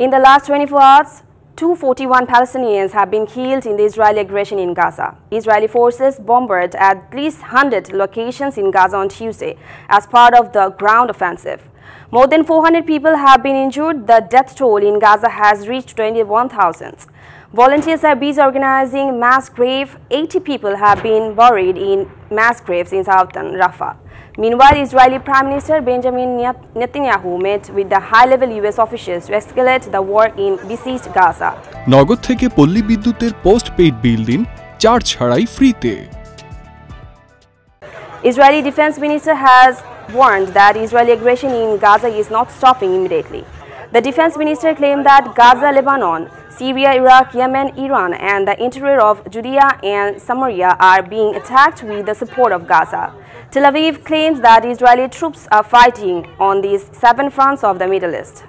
In the last 24 hours, 241 Palestinians have been killed in the Israeli aggression in Gaza. Israeli forces bombarded at least 100 locations in Gaza on Tuesday as part of the ground offensive. More than 400 people have been injured. The death toll in Gaza has reached 21,000. Volunteers are busy organizing mass grave. 80 people have been buried in mass graves in southern Rafah. Meanwhile, Israeli Prime Minister Benjamin Netanyahu met with the high-level US officials to escalate the war in besieged Gaza. নগদ থেকে পল্লী বিদ্যুতের post paid বিল দিন charge ছাড়াই ফ্রিতে Israeli Defense Minister has warned that Israeli aggression in Gaza is not stopping immediately. The defense minister claimed that Gaza, Lebanon, Syria, Iraq, Yemen, Iran and the interior of Judea and Samaria are being attacked with the support of Gaza. Tel Aviv claims that Israeli troops are fighting on these seven fronts of the Middle East.